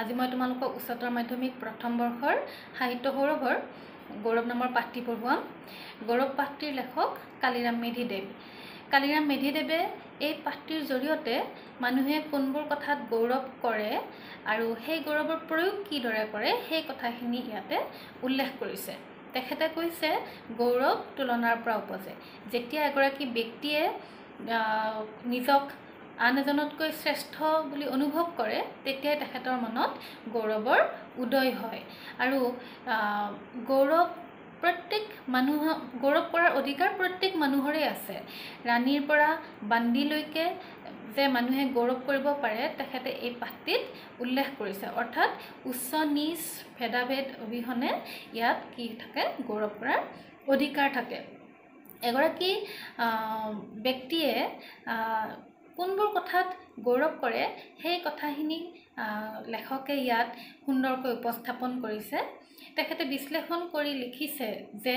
আজি মই তোমালোকক উচ্চতৰ মাধ্যমিক প্ৰথম বৰ্ষৰ সাহিত্য সৌৰভৰ গৌৰৱ নামৰ পাঠটি পঢ়ুৱাম। গৌৰৱ পাঠটিৰ লেখক কালিৰাম মেধিদেৱ। কালিৰাম মেধিদেৱে এই পাঠটিৰ জৰিয়তে মানুহে কোনবোৰ কথাত গৌৰৱ কৰে আৰু সেই গৌৰৱৰ প্ৰয়োগ কিদৰে কৰে সেই কথাখিনি ইয়াতে উল্লেখ কৰিছে। তেখেতে কৈছে গৌৰৱ তুলনাৰ পৰা উপজে। যেতিয়া এগৰাকী ব্যক্তিয়ে নিজক আন এজনতকৈ শ্ৰেষ্ঠ বুলি অনুভৱ কৰে তেতিয়াই তেখেতৰ মনত গৌৰৱৰ উদয় হয়। আৰু গৌৰৱ প্ৰত্যেক মানুহৰ গৌৰৱ কৰাৰ অধিকাৰ প্ৰত্যেক মানুহৰে আছে। ৰাণীৰ পৰা বান্দিলৈকে যে মানুহে গৌৰৱ কৰিব পাৰে তেখেতে এই পাঠটিত উল্লেখ কৰিছে। অৰ্থাৎ উচ্চ নিজ ভেদাভেদ অবিহনে ইয়াত কি থাকে গৌৰৱ কৰাৰ অধিকাৰ থাকে। এগৰাকী ব্যক্তিয়ে কোনবোৰ কথাত গৌৰৱ কৰে সেই কথাখিনি লেখকে ইয়াত সুন্দৰকৈ উপস্থাপন কৰিছে। তেখেতে বিশ্লেষণ কৰি লিখিছে যে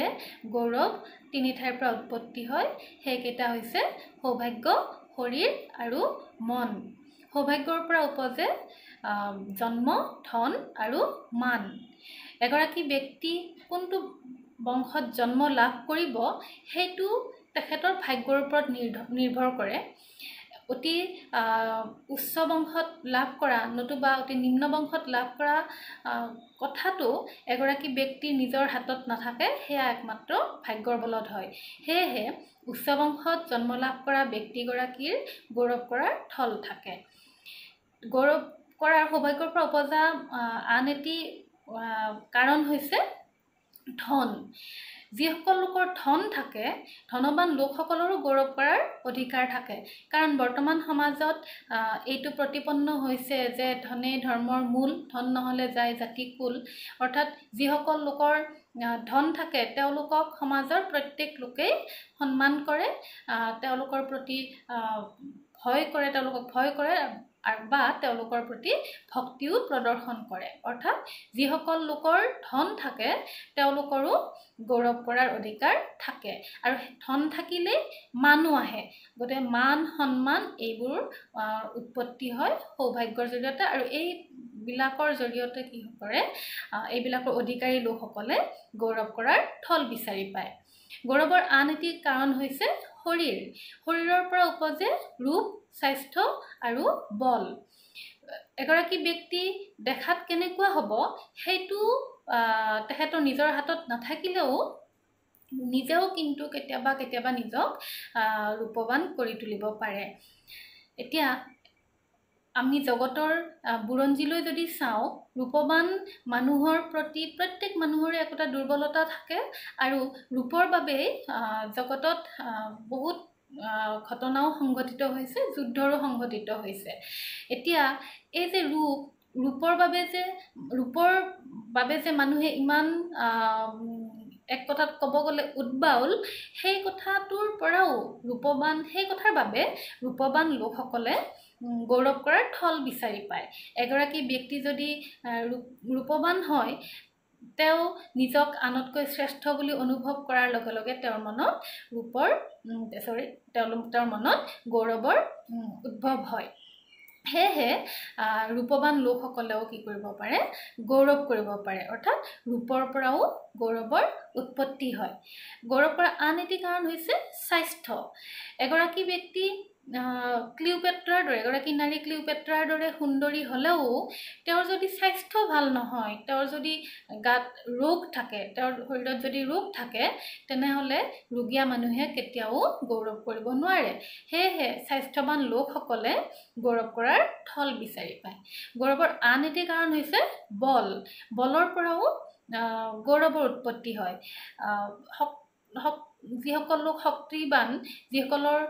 গৌৰৱ তিনি ঠাইৰ পৰা উৎপত্তি হয় সেইকেইটা হৈছে সৌভাগ্য শৰীৰ আৰু মন। সৌভাগ্যৰ পৰা উপজে জন্ম ধন আৰু মান। এগৰাকী ব্যক্তি কোনটো বংশত জন্ম লাভ কৰিব সেইটো তেখেতৰ ভাগ্যৰ ওপৰত নিৰ্ভৰ কৰে। অতি উচ্চ বংশত লাভ কৰা নতুবা অতি নিম্ন বংশত লাভ কৰা কথাটো এগৰাকী ব্যক্তিৰ নিজৰ হাতত নাথাকে সেয়া একমাত্ৰ ভাগ্যৰ বলত হয়। সেয়েহে উচ্চ বংশত জন্ম লাভ কৰা ব্যক্তিগৰাকীৰ গৌৰৱ কৰাৰ থল থাকে। গৌৰৱ কৰাৰ সৌভাগ্যৰ পৰা উপজা আন এটি কাৰণ হৈছে ধন। যিসকল লোকৰ ধন থাকে ধনৱান লোকসকলৰো গৌৰৱ কৰাৰ অধিকাৰ থাকে। কাৰণ বৰ্তমান সমাজত এইটো প্ৰতিপন্ন হৈছে যে ধনেই ধৰ্মৰ মূল ধন নহ'লে যায় জাতি কুল। অৰ্থাৎ যিসকল লোকৰ ধন থাকে তেওঁলোকক সমাজৰ প্ৰত্যেক লোকেই সন্মান কৰে। তেওঁলোকৰ প্ৰতি ভয় কৰে তেওঁলোকক ভয় কৰে। বা তেওঁলোকৰ প্ৰতি ভক্তিও প্ৰদৰ্শন কৰে। অৰ্থাৎ যিসকল লোকৰ ধন থাকে তেওঁলোকৰো গৌৰৱ কৰাৰ অধিকাৰ থাকে। আৰু ধন থাকিলেই মানো আহে। গতিকে মান সন্মান এইবোৰ উৎপত্তি হয় সৌভাগ্যৰ জৰিয়তে। আৰু এইবিলাকৰ জৰিয়তে কি কৰে এইবিলাকৰ অধিকাৰী লোকসকলে গৌৰৱ কৰাৰ থল বিচাৰি পায়। গৌৰৱৰ আন এটি কাৰণ হৈছে শৰীৰ। শৰীৰৰ পৰা উপজে ৰূপ স্বাস্থ্য আৰু বল। এগৰাকী ব্যক্তি দেখাত কেনেকুৱা হ'ব সেইটো তেখেতৰ নিজৰ হাতত নাথাকিলেও নিজেও কিন্তু কেতিয়াবা কেতিয়াবা নিজক ৰূপৱান কৰি তুলিব পাৰে। এতিয়া আমি জগতৰ বুৰঞ্জীলৈ যদি চাওঁ ৰূপৱান মানুহৰ প্ৰতি প্ৰত্যেক মানুহৰে একোটা দুৰ্বলতা থাকে আৰু ৰূপৰ বাবেই জগতত বহুত ঘটনাও সংঘটিত হৈছে যুদ্ধৰো সংঘটিত হৈছে। এতিয়া এই যে ৰূপ ৰূপৰ বাবে যে ৰূপৰ বাবে যে মানুহে ইমান এক কথাত ক'ব গ'লে উদ্বাউল সেই কথাটোৰ পৰাও ৰূপৱান সেই কথাৰ বাবে ৰূপৱান লোকসকলে গৌৰৱ কৰাৰ থল বিচাৰি পায়। এগৰাকী ব্যক্তি যদি ৰূপৱান হয় তেওঁ নিজক আনতকৈ শ্ৰেষ্ঠ বুলি অনুভৱ কৰাৰ লগে লগে তেওঁৰ মনত ৰূপৰ চৰি তেওঁলোক তেওঁৰ মনত গৌৰৱৰ উদ্ভৱ হয়। সেয়েহে ৰূপৱান লোকসকলেও কি কৰিব পাৰে গৌৰৱ কৰিব পাৰে। অৰ্থাৎ ৰূপৰ পৰাও গৌৰৱৰ উৎপত্তি হয়। গৌৰৱ কৰাৰ আন এটি কাৰণ হৈছে স্বাস্থ্য। এগৰাকী ব্যক্তি ক্লিওপেট্ৰাৰ দৰে এগৰাকী নাৰী ক্লিওপেট্ৰাৰ দৰে সুন্দৰী হ'লেও তেওঁৰ যদি স্বাস্থ্য ভাল নহয় তেওঁৰ যদি গাত ৰোগ থাকে তেওঁৰ শৰীৰত যদি ৰোগ থাকে তেনেহ'লে ৰোগীয়া মানুহে কেতিয়াও গৌৰৱ কৰিব নোৱাৰে। সেয়েহে স্বাস্থ্যৱান লোকসকলে গৌৰৱ কৰাৰ থল বিচাৰি পায়। গৌৰৱৰ আন এটি কাৰণ হৈছে বল। বলৰ পৰাও গৌৰৱৰ উৎপত্তি হয়। যিসকল লোক শক্তিবান যিসকলৰ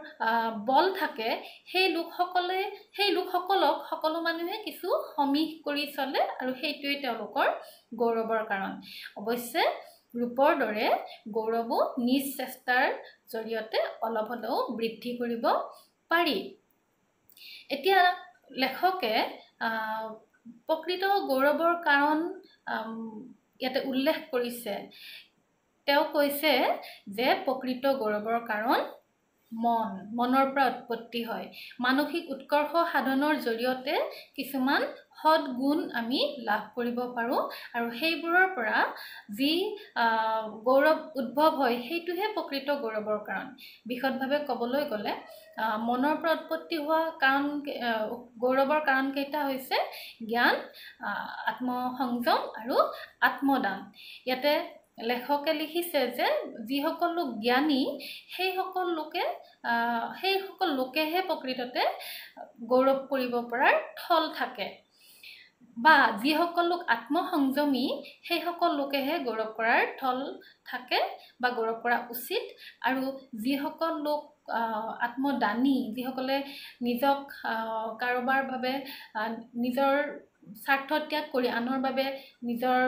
বল থাকে সেই লোকসকলে সেই লোকসকলক সকলো মানুহে কিছু সমীহ কৰি চলে আৰু সেইটোৱেই তেওঁলোকৰ গৌৰৱৰ কাৰণ। অৱশ্যে ৰূপৰ দৰে গৌৰৱো নিজ চেষ্টাৰ জৰিয়তে অলপ হ'লেও বৃদ্ধি কৰিব পাৰি। এতিয়া লেখকে প্ৰকৃত গৌৰৱৰ কাৰণ ইয়াতে উল্লেখ কৰিছে। তেওঁ কৈছে যে প্ৰকৃত গৌৰৱৰ কাৰণ মন মনৰ পৰা উৎপত্তি হয়। মানসিক উৎকৰ্ষ সাধনৰ জৰিয়তে কিছুমান সদগুণ আমি লাভ কৰিব পাৰোঁ আৰু সেইবোৰৰ পৰা যি গৌৰৱ উদ্ভৱ হয় সেইটোহে প্ৰকৃত গৌৰৱৰ কাৰণ। বিশদভাৱে ক'বলৈ গ'লে মনৰ পৰা উৎপত্তি হোৱা কাৰণ গৌৰৱৰ কাৰণকেইটা হৈছে জ্ঞান আত্মসংযম আৰু আত্মদান। ইয়াতে লেখকে লিখিছে যে যিসকল লোক জ্ঞানী সেইসকল লোকে সেইসকল লোকেহে প্ৰকৃততে গৌৰৱ কৰিব পৰাৰ থল থাকে। বা যিসকল লোক আত্মসংযমী সেইসকল লোকেহে গৌৰৱ কৰাৰ থল থাকে বা গৌৰৱ কৰা উচিত। আৰু যিসকল লোক আত্মদানী যিসকলে নিজক কাৰোবাৰ বাবে নিজৰ স্বাৰ্থ ত্যাগ কৰি আনৰ বাবে নিজৰ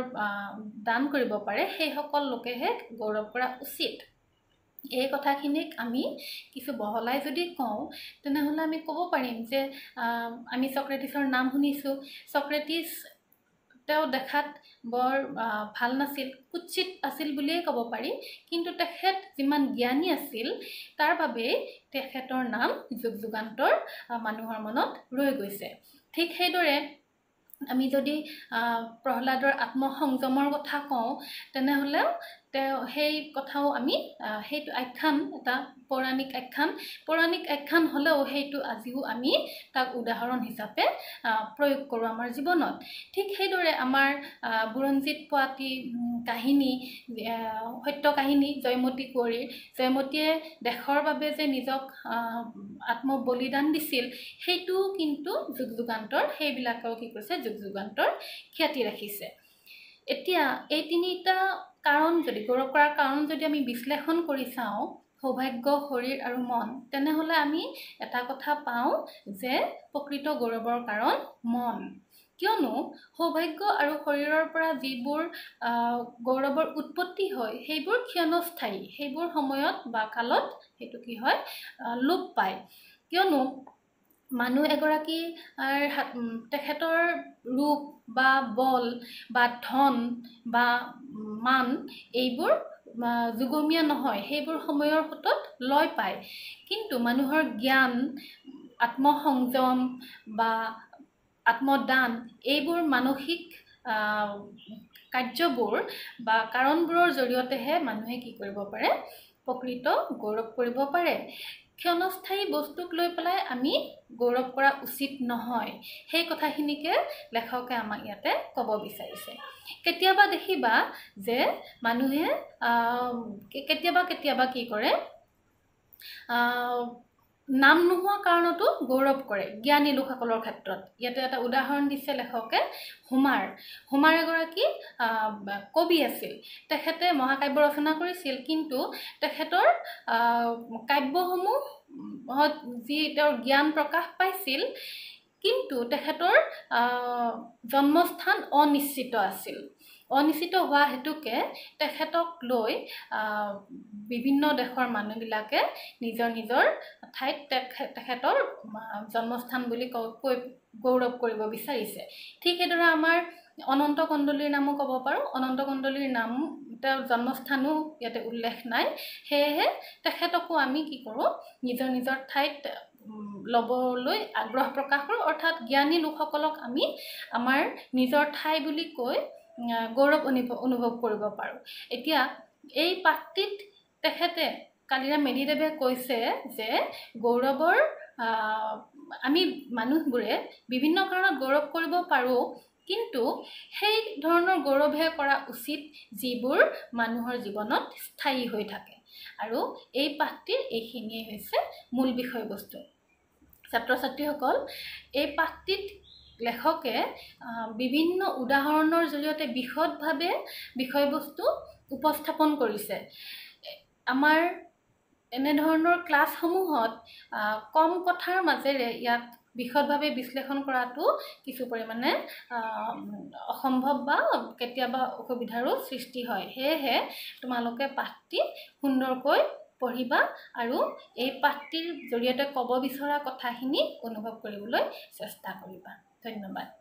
দান কৰিব পাৰে সেইসকল লোকেহে গৌৰৱ কৰা উচিত। এই কথাখিনিক আমি কিছু বহলাই যদি কওঁ তেনেহ'লে আমি ক'ব পাৰিম যে আমি চক্ৰেটিছৰ নাম শুনিছোঁ। চক্ৰেটিছ তেওঁ দেখাত বৰ ভাল নাছিল কুৎচিত আছিল বুলিয়েই ক'ব পাৰি কিন্তু তেখেত যিমান জ্ঞানী আছিল তাৰ বাবেই তেখেতৰ নাম যুগ যুগান্তৰ মানুহৰ মনত ৰৈ গৈছে। ঠিক সেইদৰে আমি যদি প্ৰহ্লাদৰ আত্মসংযমৰ কথা কওঁ তেনেহ'লেও তেওঁ সেই কথাও আমি সেইটো আখ্যান এটা পৌৰাণিক আখ্যান। পৌৰাণিক আখ্যান হ'লেও সেইটো আজিও আমি তাক উদাহৰণ হিচাপে প্ৰয়োগ কৰোঁ আমাৰ জীৱনত। ঠিক সেইদৰে আমাৰ বুৰঞ্জীত পোৱাটি কাহিনী সত্য কাহিনী জয়মতী কুঁৱৰীৰ। জয়মতীয়ে দেশৰ বাবে যে নিজক আত্মবলিদান দিছিল সেইটোও কিন্তু যুগ যুগান্তৰ সেইবিলাকেও কি কৰিছে যুগ যুগান্তৰ খ্যাতি ৰাখিছে। এতিয়া এই তিনিটা কাৰণ যদি গৌৰৱ কৰাৰ কাৰণ যদি আমি বিশ্লেষণ কৰি চাওঁ সৌভাগ্য শৰীৰ আৰু মন তেনেহ'লে আমি এটা কথা পাওঁ যে প্ৰকৃত গৌৰৱৰ কাৰণ মন। কিয়নো সৌভাগ্য আৰু শৰীৰৰ পৰা যিবোৰ গৌৰৱৰ উৎপত্তি হয় সেইবোৰ ক্ষণস্থায়ী সেইবোৰ সময়ত বা কালত সেইটো কি হয় লোপ পায়। কিয়নো মানুহ এগৰাকী তেখেতৰ ৰূপ বা বল বা ধন বা মান এইবোৰ যুগমীয়া নহয়। সেইবোৰ সময়ৰ সোঁতত লয় পায়। কিন্তু মানুহৰ জ্ঞান আত্মসংযম বা আত্মদান এইবোৰ মানসিক কাৰ্যবোৰ বা কাৰণবোৰৰ জৰিয়তেহে মানুহে কি কৰিব পাৰে প্ৰকৃত গৌৰৱ কৰিব পাৰে। ক্ষণস্থায়ী বস্তুক লৈ পেলাই আমি গৌৰৱ কৰা উচিত নহয়। সেই কথাখিনিকে লেখকে আমাক ইয়াতে ক'ব বিচাৰিছে। কেতিয়াবা দেখিবা যে মানুহে কেতিয়াবা কেতিয়াবা কি কৰে নাম নোহোৱা কাৰণতো গৌৰৱ কৰে জ্ঞানী লোকসকলৰ ক্ষেত্ৰত। ইয়াতে এটা উদাহৰণ দিছে লেখকে হোমাৰ। হোমাৰ এগৰাকী কবি আছিল। তেখেতে মহাকাব্য ৰচনা কৰিছিল কিন্তু তেখেতৰ কাব্যসমূহত যি তেওঁৰ জ্ঞান প্ৰকাশ পাইছিল কিন্তু তেখেতৰ জন্মস্থান অনিশ্চিত আছিল। অনিশ্চিত হোৱা হেতুকে তেখেতক লৈ বিভিন্ন দেশৰ মানুহবিলাকে নিজৰ নিজৰ ঠাইত তেখেতৰ জন্মস্থান বুলি কৈ গৌৰৱ কৰিব বিচাৰিছে। ঠিক সেইদৰে আমাৰ অনন্ত কণ্ডলীৰ নামো ক'ব পাৰোঁ। অনন্ত কণ্ডলীৰ নাম তেওঁৰ জন্মস্থানো ইয়াতে উল্লেখ নাই। সেয়েহে তেখেতকো আমি কি কৰোঁ নিজৰ নিজৰ ঠাইত ল'বলৈ আগ্ৰহ প্ৰকাশ কৰোঁ। অৰ্থাৎ জ্ঞানী লোকসকলক আমি আমাৰ নিজৰ ঠাই বুলি কৈ গৌৰৱ অনুভৱ কৰিব পাৰোঁ। এতিয়া এই পাঠটিত তেখেতে কালিৰাম মেধিদেৱে কৈছে যে গৌৰৱৰ আমি মানুহবোৰে বিভিন্ন কাৰণত গৌৰৱ কৰিব পাৰোঁ কিন্তু সেই ধৰণৰ গৌৰৱহে কৰা উচিত যিবোৰ মানুহৰ জীৱনত স্থায়ী হৈ থাকে। আৰু এই পাঠটিৰ এইখিনিয়ে হৈছে মূল বিষয়বস্তু। ছাত্ৰ ছাত্ৰীসকল এই পাঠটিত লেখকে বিভিন্ন উদাহৰণৰ জৰিয়তে বিশদভাৱে বিষয়বস্তু উপস্থাপন কৰিছে। আমাৰ এনেধৰণৰ ক্লাছসমূহত কম কথাৰ মাজেৰে ইয়াক বিশদভাৱে বিশ্লেষণ কৰাটো কিছু পৰিমাণে অসম্ভৱ বা কেতিয়াবা অসুবিধাৰো সৃষ্টি হয়। সেয়েহে তোমালোকে পাঠটি সুন্দৰকৈ পঢ়িবা আৰু এই পাঠটিৰ জৰিয়তে ক'ব বিচৰা কথাখিনি অনুভৱ কৰিবলৈ চেষ্টা কৰিবা। ধন্যবাদ।